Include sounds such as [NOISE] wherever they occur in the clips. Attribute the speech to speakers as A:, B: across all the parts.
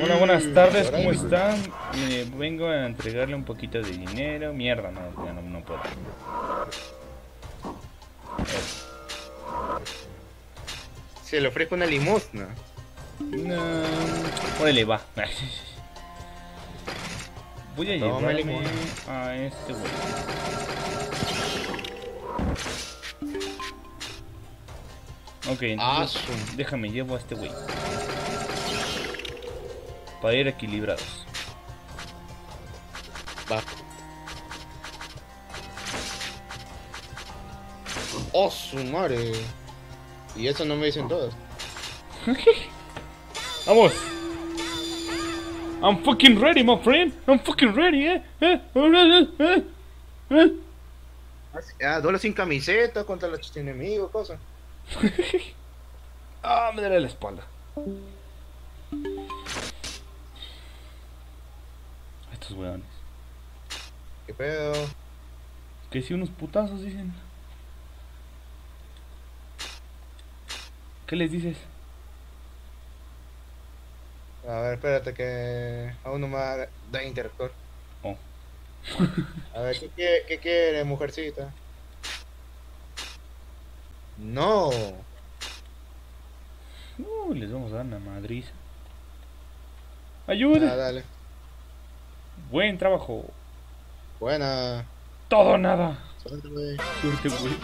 A: Hola, buenas tardes, ¿cómo están? Eh, vengo a entregarle un poquito de dinero. Mierda, no, ya no, no puedo.
B: Se le ofrezco una limosna.
A: No, órale, va. Voy a
B: Toma,
A: llevarme a este güey. Ok, entonces déjame llevo a este güey. Para ir equilibrados.
B: Va. Oh, su madre. Y eso no me dicen todas. [LAUGHS]
A: ¡Vamos! I'm fucking ready, my friend. I'm fucking ready, eh. eh, eh, eh, eh.
B: Ah, duelo sin camiseta contra los enemigos, cosas. [LAUGHS]
A: Ah, me duele la espalda. Estos weones.
B: ¿Qué pedo?
A: Que si unos putazos dicen. ¿Qué les dices?
B: A ver, espérate que aún no me da, interactor.
A: Oh.
B: A ver, ¿qué quiere, qué quiere, mujercita? No.
A: Uh, les vamos a dar una madriza.
B: Ah,
A: ¡Ayuda!
B: dale.
A: Buen trabajo.
B: Buena.
A: Todo nada.
B: Suerte, güey.
A: Suerte, güey.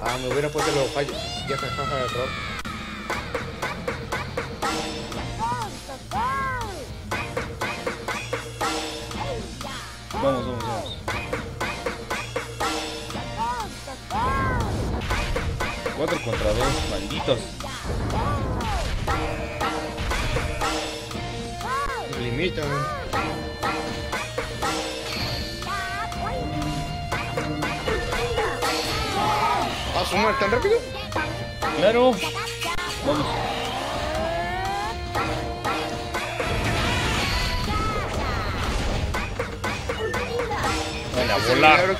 B: Ah, me hubiera puesto los fallos. Ya se jaja de rock.
A: Vamos, vamos, vamos. Cuatro contra dos, malditos.
B: Me limitan. ¿A sumar tan rápido?
A: Claro. Vamos. Van a
B: Ese
A: volar.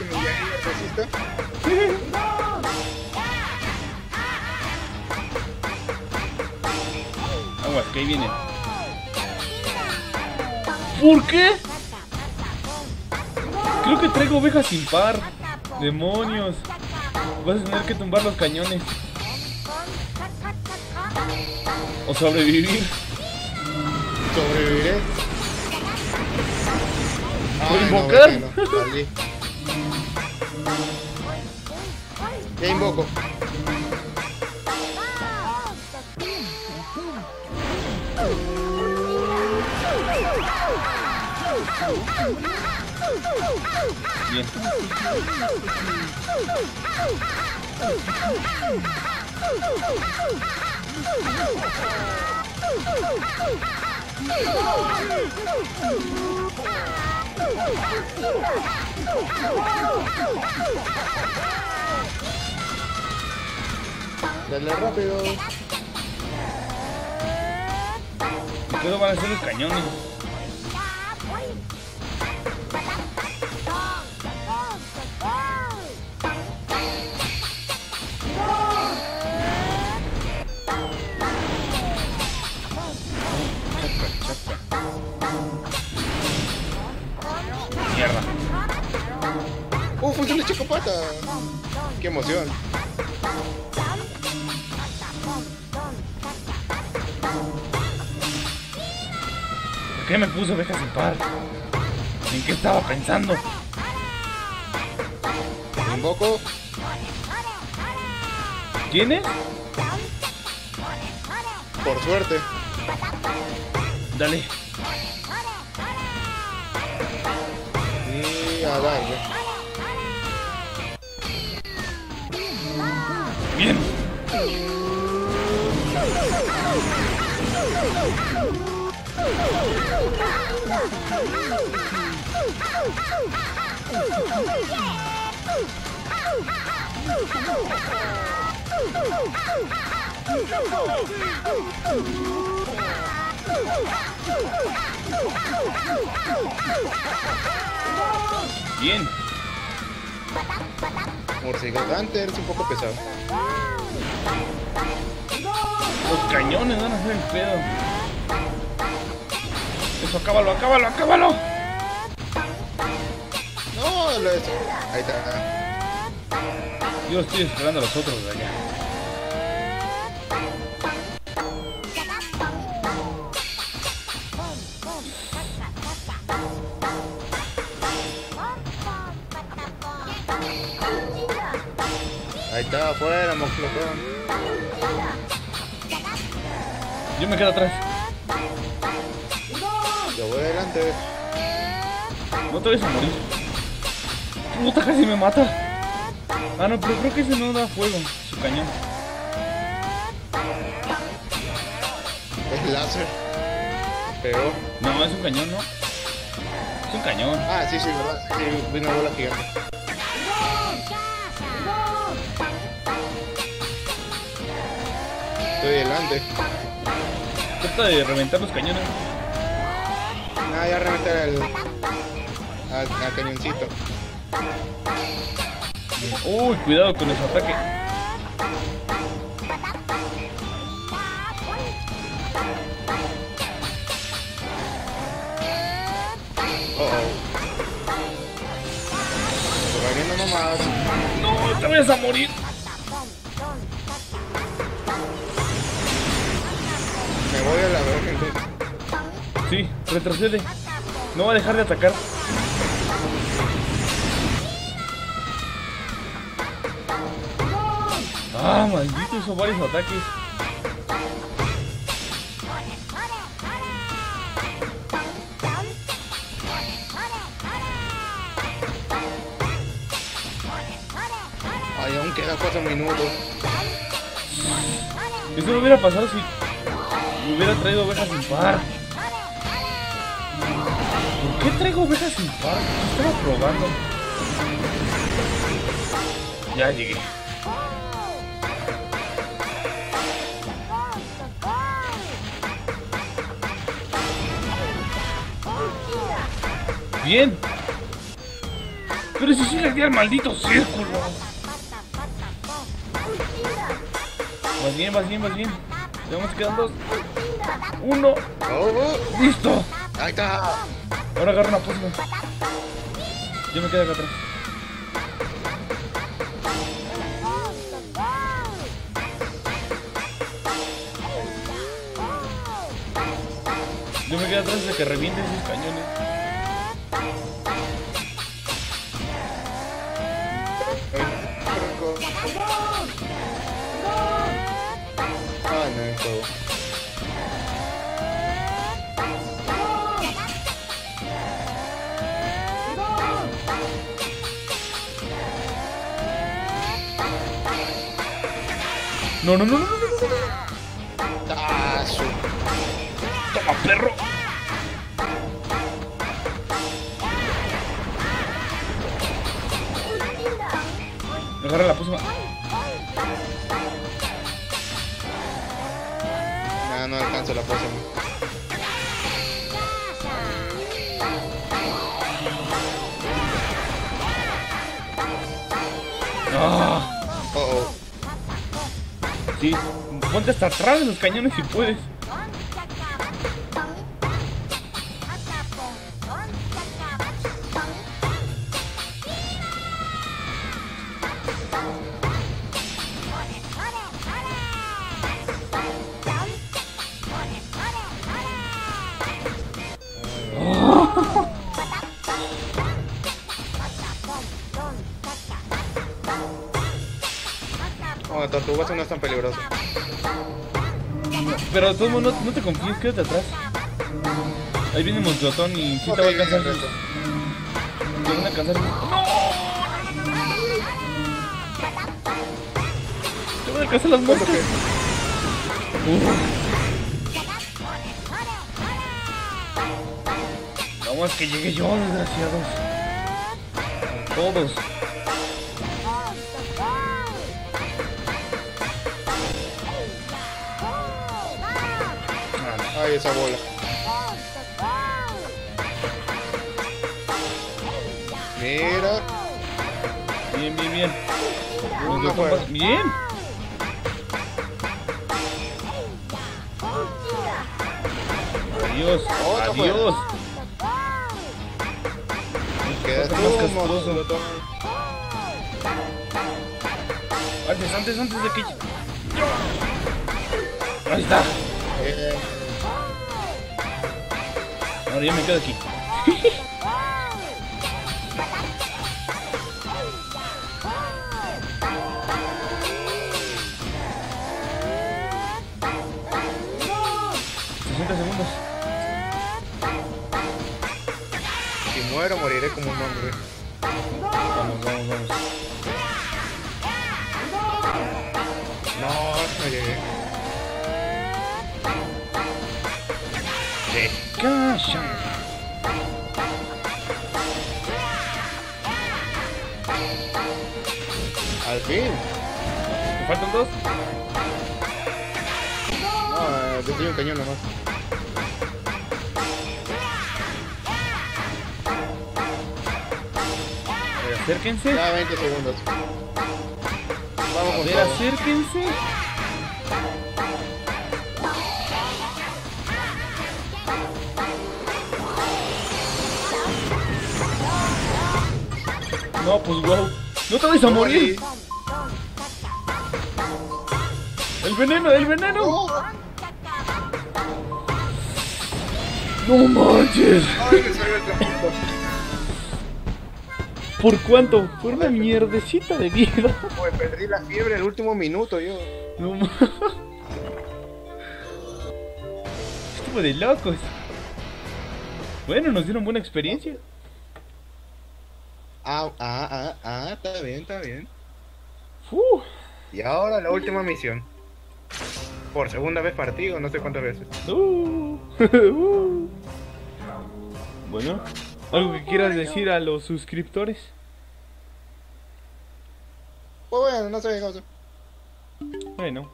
A: Aguas, que ahí vienen. ¿Por qué? Creo que traigo ovejas sin par. Demonios. Vas a tener que tumbar los cañones. O sobrevivir.
B: Sobreviviré.
A: ¿Puedo
B: Ay,
A: invocar?
B: No. [LAUGHS] Ya invoco.
A: Bien.
B: Dale rápido.
A: ¿Y qué van a hacer los cañones? Mierda.
B: Uh, funciona chocopata. Qué emoción.
A: ¿Por qué me puso ovejas sin par? ¿En qué estaba pensando?
B: Invoco.
A: ¿Quién es?
B: Por suerte.
A: Dale.
B: Y a darle.
A: Bien. Bien.
B: Murcigigante eres un poco pesado.
A: Los cañones van a hacer el pedo. Eso, acábalo, acábalo, acábalo.
B: No, lo es. Ahí está.
A: Yo estoy esperando a los otros de allá.
B: Está, afuera.
A: Yo me quedo atrás.
B: Yo voy adelante.
A: No te vayas a morir. Puta, casi me mata. Ah, no, pero creo que ese no da fuego. Su cañón.
B: Es láser. Peor.
A: No, es un cañón, ¿no? Es un cañón.
B: Ah, sí, sí, verdad. Sí, una bola gigante. Estoy delante.
A: Trata de reventar los cañones.
B: Ah, ya reventar al, al, al cañoncito.
A: Uy, cuidado con ese ataque.
B: Oh, oh.
A: No, te vayas a morir. Retrocede. No va a dejar de atacar. Ah, maldito, hizo varios ataques.
B: Ay, aún quedan cuatro minutos.
A: Eso no hubiera pasado si me hubiera traído ovejas sin par. ¿Por qué traigo ovejas sin par? Estaba probando. Ya llegué. Bien. Pero si sigue aquí al maldito círculo. Vas bien, vas bien, vas bien. Vamos quedan dos. Uno. ¡Listo!
B: Ahí está.
A: Ahora agarra una pócima. Yo me quedo acá atrás. Yo me quedo atrás de que revienten sus cañones.
B: No,
A: no, no, no, no, no, no.
B: Ah, su.
A: Toma, perro. Agarra la pócima.
B: Nah, no alcanzo la pócima.
A: Ah,
B: Oh, oh.
A: Sí. Ponte hasta atrás de los cañones si puedes.
B: Oh, tortugas no es tan peligroso.
A: Pero de todos modos, no, no te confíes, quédate atrás. Ahí viene Montlotón y sí te va a alcanzar. Te van a alcanzar. ¡No! Te van a alcanzar las
B: ¿Cuánto
A: muertes. No más que llegué yo, desgraciados. Todos.
B: Ay, esa bola. Mira.
A: Bien, bien, bien.
B: Fuera.
A: Bien. Adiós. Adiós.
B: Tú.
A: Antes, antes, antes de que. Ahí está.
B: Eh,
A: Ahora ya me quedo aquí. ¿60 segundos?
B: si muero, moriré como un hombre.
A: Vamos, vamos, vamos.
B: No, no llegué.
A: Calla.
B: Al fin.
A: ¿Te faltan dos?
B: No, eh, te un cañón nomás.
A: Acérquense.
B: Ya 20 segundos. Vamos
A: A ver, acérquense. No, pues wow. No te vais a morir. El veneno, el veneno. No manches. ¿Por cuánto? Por una mierdecita de vida.
B: Pues perdí la fiebre el último minuto yo.
A: No Estuvo de locos. Bueno, nos dieron buena experiencia.
B: Ah, ah, ah, ah, está bien, está bien. Y ahora la última misión. Por segunda vez partido, no sé cuántas veces.
A: Uh. [LAUGHS] Uh. Bueno, ¿algo que quieras decir a los suscriptores?
B: Pues bueno, no sé cosa.
A: Bueno,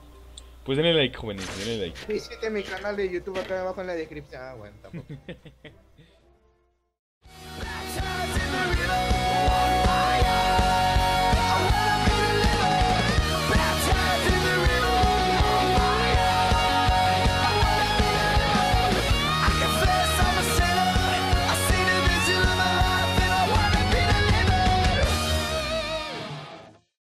A: pues denle like, jóvenes, denle like.
B: Visite mi canal de YouTube acá abajo en la descripción. Ah, bueno, tampoco. [LAUGHS]